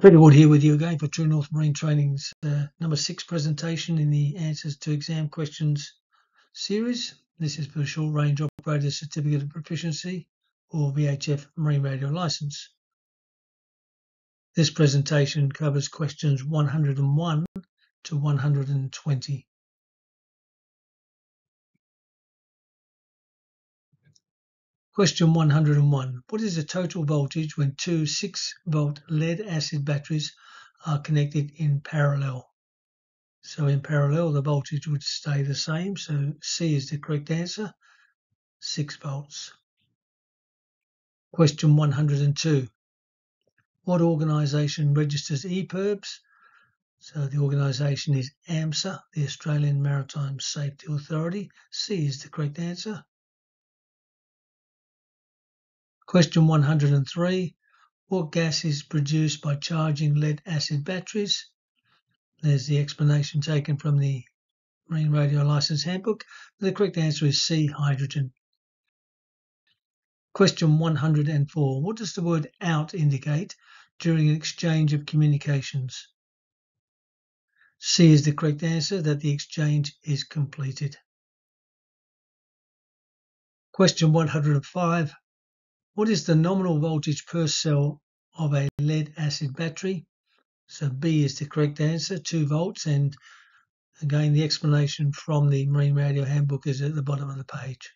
Peter Wood here with you again for True North Marine Training's uh, number six presentation in the Answers to Exam Questions series. This is for the Short Range Operator Certificate of Proficiency or VHF Marine Radio License. This presentation covers questions 101 to 120. Question 101. What is the total voltage when two 6 volt lead acid batteries are connected in parallel? So in parallel the voltage would stay the same. So C is the correct answer. 6 volts. Question 102. What organisation registers EPIRBs? So the organisation is AMSA, the Australian Maritime Safety Authority. C is the correct answer. Question 103. What gas is produced by charging lead acid batteries? There's the explanation taken from the Marine Radio License Handbook. The correct answer is C, hydrogen. Question 104. What does the word out indicate during an exchange of communications? C is the correct answer, that the exchange is completed. Question 105. What is the nominal voltage per cell of a lead acid battery? So B is the correct answer, 2 volts. And again, the explanation from the Marine Radio Handbook is at the bottom of the page.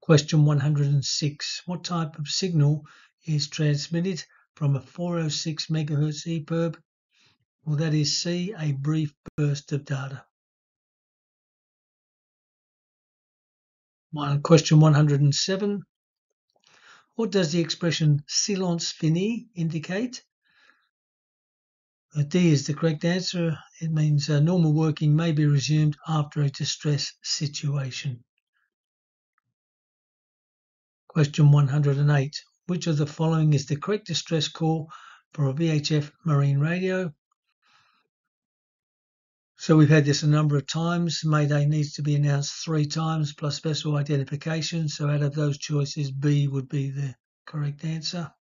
Question 106. What type of signal is transmitted from a 406 megahertz EPIRB? Well, that is C, a brief burst of data. Question 107. What does the expression silence fini indicate? Uh, D is the correct answer. It means uh, normal working may be resumed after a distress situation. Question 108. Which of the following is the correct distress call for a VHF marine radio? So we've had this a number of times. Mayday needs to be announced three times plus special identification. So out of those choices, B would be the correct answer.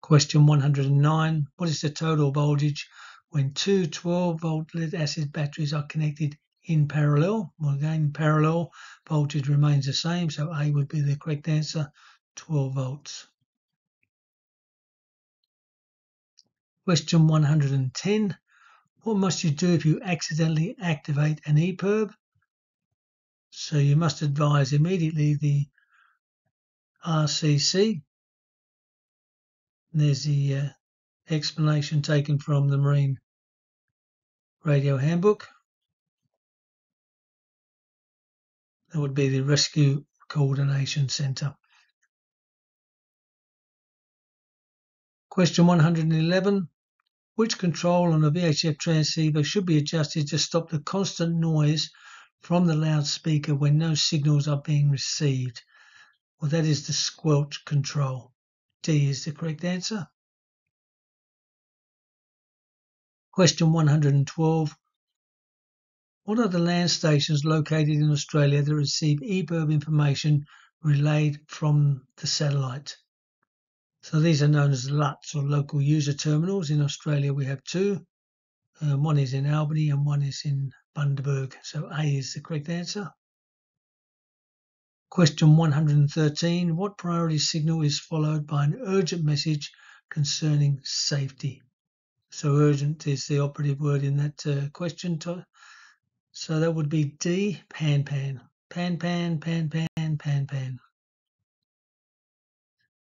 Question 109. What is the total voltage when two 12 volt lead acid batteries are connected in parallel? Well, again, parallel voltage remains the same. So A would be the correct answer, 12 volts. Question 110. What must you do if you accidentally activate an EPIRB? So you must advise immediately the RCC. There's the uh, explanation taken from the Marine Radio Handbook. That would be the Rescue Coordination Centre. Question 111. Which control on a VHF transceiver should be adjusted to stop the constant noise from the loudspeaker when no signals are being received? Well, that is the squelch control. D is the correct answer. Question 112. What are the land stations located in Australia that receive EPIRB information relayed from the satellite? So these are known as LUTs or local user terminals. In Australia, we have two. Um, one is in Albany and one is in Bundaberg. So A is the correct answer. Question 113. What priority signal is followed by an urgent message concerning safety? So urgent is the operative word in that uh, question. So that would be D, pan pan. Pan pan, pan pan, pan pan.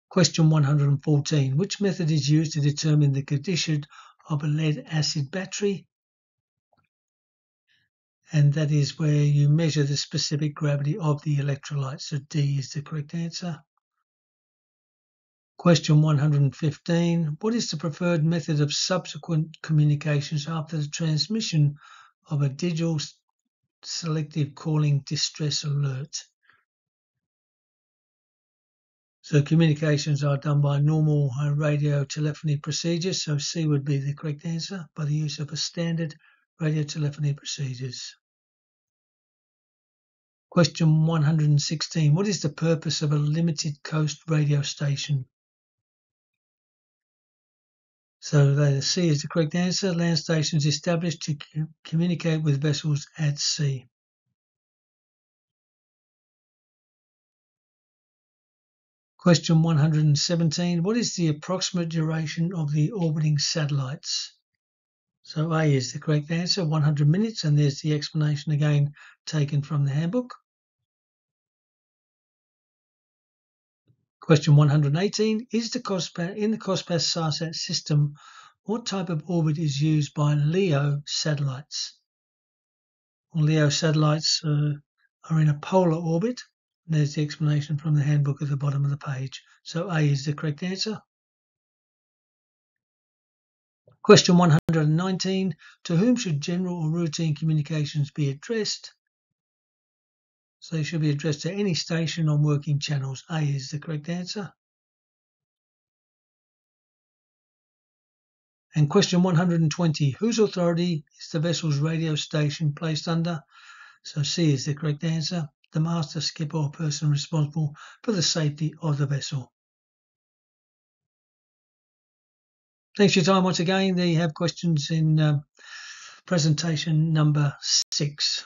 Question 114. Which method is used to determine the condition of a lead acid battery? And that is where you measure the specific gravity of the electrolyte. So D is the correct answer. Question 115. What is the preferred method of subsequent communications after the transmission of a digital selective calling distress alert? So communications are done by normal radio telephony procedures. So C would be the correct answer by the use of a standard radio telephony procedures. Question 116. What is the purpose of a limited coast radio station? So the C is the correct answer. Land stations established to communicate with vessels at sea. Question 117. What is the approximate duration of the orbiting satellites? So A is the correct answer, 100 minutes, and there's the explanation again taken from the handbook. Question 118. Is the COSPAS, in the COSPAS SARSAT system, what type of orbit is used by LEO satellites? Well, LEO satellites uh, are in a polar orbit there's the explanation from the handbook at the bottom of the page. So A is the correct answer. Question 119. To whom should general or routine communications be addressed? So they should be addressed to any station on working channels. A is the correct answer. And question 120. Whose authority is the vessel's radio station placed under? So C is the correct answer the master, skipper, or person responsible for the safety of the vessel. Thanks for your time once again. There you have questions in uh, presentation number six.